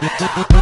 Yeah.